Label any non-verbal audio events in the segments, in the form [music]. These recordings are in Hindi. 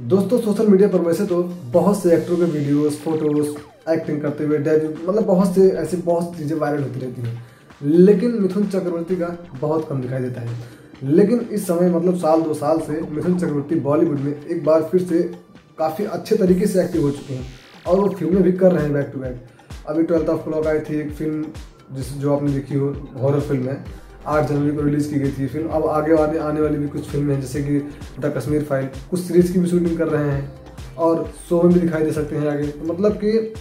दोस्तों सोशल मीडिया पर वैसे तो बहुत से एक्टरों के वीडियोस फ़ोटोज़ एक्टिंग करते हुए डेब्यू मतलब बहुत से ऐसी बहुत चीज़ें वायरल होती रहती हैं। लेकिन मिथुन चक्रवर्ती का बहुत कम दिखाई देता है। लेकिन इस समय मतलब साल दो साल से मिथुन चक्रवर्ती बॉलीवुड में एक बार फिर से काफ़ी अच्छे तरीके से एक्टिव हो चुके हैं और वो फ़िल्में भी कर रहे हैं बैक टू बैक अभी ट्वेल्थ ऑफ़ क्लॉक आई थी, एक फ़िल्म जिस जो आपने देखी हो हॉरर फ़िल्म है। आठ जनवरी को रिलीज़ की गई थी फ़िल्म। अब आगे आने आने वाली भी कुछ फ़िल्में हैं, जैसे कि द कश्मीर फ़ाइल। कुछ सीरीज़ की भी शूटिंग कर रहे हैं और शो में भी दिखाई दे सकते हैं आगे। तो मतलब कि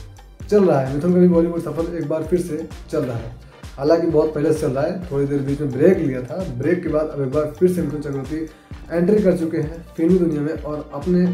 चल रहा है। मिथुन का भी बॉलीवुड सफ़र एक बार फिर से चल रहा है। हालाँकि बहुत पहले से चल रहा है। थोड़ी देर बीच में ब्रेक लिया था। ब्रेक के बाद अब एक बार फिर से मिथुन चक्रवर्ती एंट्री कर चुके हैं फिल्मी दुनिया में और अपने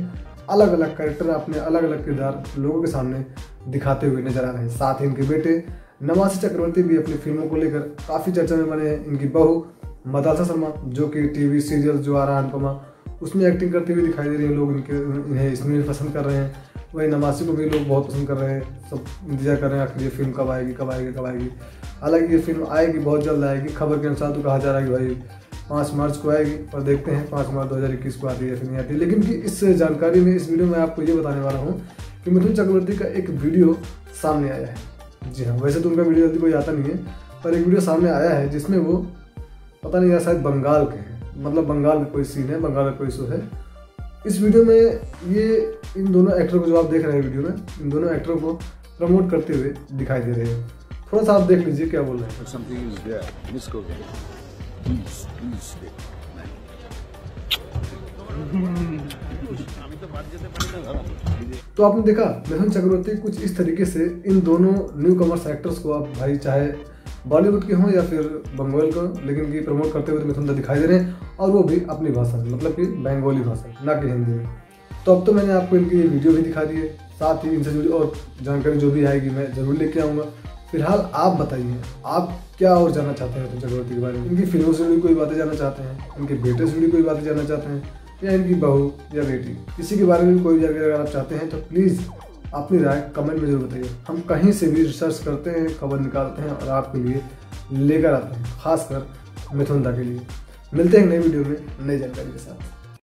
अलग अलग कैरेक्टर अपने अलग अलग किरदार लोगों के सामने दिखाते हुए नज़र आ रहे हैं। साथ ही इनके बेटे नवासी चक्रवर्ती भी अपनी फ़िल्मों को लेकर काफ़ी चर्चा में बने हैं। इनकी बहू मदासा शर्मा, जो कि टीवी सीरियल जो आ रहा अनुपमा उसमें एक्टिंग करते हुए दिखाई दे रही है। लोग इनके, इन्हें इसमें पसंद कर रहे हैं। वही नवासी को भी लोग बहुत पसंद कर रहे हैं। सब इंतज़ार कर रहे हैं आखिर ये फ़िल्म कब आएगी कब आएगी कब आएगी। हालाँकि ये फ़िल्म आएगी, बहुत जल्द आएगी। खबर के अनुसार तो कहा जा रहा है कि भाई पाँच मार्च को आएगी और देखते हैं पाँच मार्च दो हज़ार इक्कीस को आती है फ़िल्म आती है। लेकिन कि इस जानकारी में, इस वीडियो में आपको ये बताने वाला हूँ कि मिथुन चक्रवर्ती का एक वीडियो सामने आया है। जी हाँ वैसे तो उनका वीडियो जल्दी कोई आता नहीं है पर एक वीडियो सामने आया है जिसमें वो पता नहीं यार शायद बंगाल के हैं। मतलब बंगाल का कोई सीन है बंगाल का कोई शो है। इस वीडियो में ये इन दोनों एक्टरों को जो आप देख रहे हैं वीडियो में इन दोनों एक्टरों को प्रमोट करते हुए दिखाई दे रहे हैं। थोड़ा सा आप देख लीजिए क्या बोल रहे हैं। Please stay. [laughs] तो आपने देखा मिथुन चक्रवर्ती कुछ इस तरीके से इन दोनों न्यू कमर्स एक्टर्स को आप भाई चाहे बॉलीवुड के हों या फिर बंगाल को, लेकिन की प्रमोट करते हुए तो मिथुन दिखाई दे रहे हैं और वो भी अपनी भाषा में मतलब कि बंगाली भाषा, ना कि हिंदी में। तो अब तो मैंने आपको इनकी वीडियो भी दिखा दी है, साथ ही इनसे जुड़ी और जानकारी जो भी आएगी मैं ज़रूर लेके आऊँगा। फ़िलहाल आप बताइए, आप क्या और जानना चाहते हैं मिथुन चक्रवर्ती के बारे में? इनकी फ़िल्मों से जुड़ी कोई बातें जानना चाहते हैं? इनके बेटे से जुड़ी कोई बातें जानना चाहते हैं? या इनकी बहू या बेटी, किसी के बारे में भी कोई जानकारी अगर आप चाहते हैं तो प्लीज़ अपनी राय कमेंट में ज़रूर बताइए। हम कहीं से भी रिसर्च करते हैं, खबर निकालते हैं और आपके लिए लेकर आते हैं, खासकर मिथुनता के लिए। मिलते हैं नई वीडियो में, नई जानकारी के साथ।